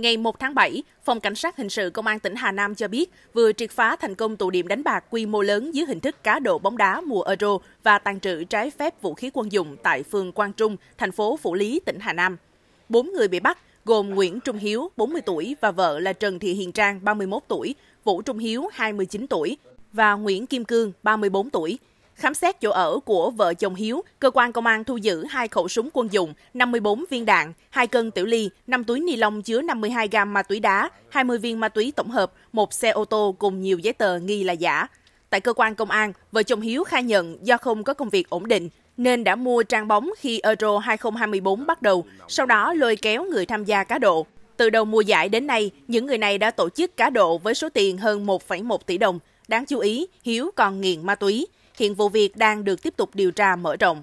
Ngày 1 tháng 7, Phòng Cảnh sát Hình sự Công an tỉnh Hà Nam cho biết vừa triệt phá thành công tụ điểm đánh bạc quy mô lớn dưới hình thức cá độ bóng đá mùa Euro và tàn trữ trái phép vũ khí quân dụng tại phường Quang Trung, thành phố Phủ Lý, tỉnh Hà Nam. Bốn người bị bắt gồm Nguyễn Trung Hiếu, 40 tuổi và vợ là Trần Thị Hiền Trang, 31 tuổi, Vũ Trung Hiếu, 29 tuổi và Nguyễn Kim Cương, 34 tuổi. Khám xét chỗ ở của vợ chồng Hiếu, cơ quan công an thu giữ hai khẩu súng quân dụng, 54 viên đạn, 2 cân tiểu ly, 5 túi ni lông chứa 52 gam ma túy đá, 20 viên ma túy tổng hợp, một xe ô tô cùng nhiều giấy tờ nghi là giả. Tại cơ quan công an, vợ chồng Hiếu khai nhận do không có công việc ổn định nên đã mua trang bóng khi Euro 2024 bắt đầu, sau đó lôi kéo người tham gia cá độ. Từ đầu mùa giải đến nay, những người này đã tổ chức cá độ với số tiền hơn 1,1 tỷ đồng. Đáng chú ý, Hiếu còn nghiện ma túy. Hiện vụ việc đang được tiếp tục điều tra mở rộng.